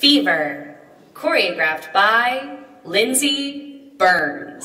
Fever, choreographed by Lindsay Burns.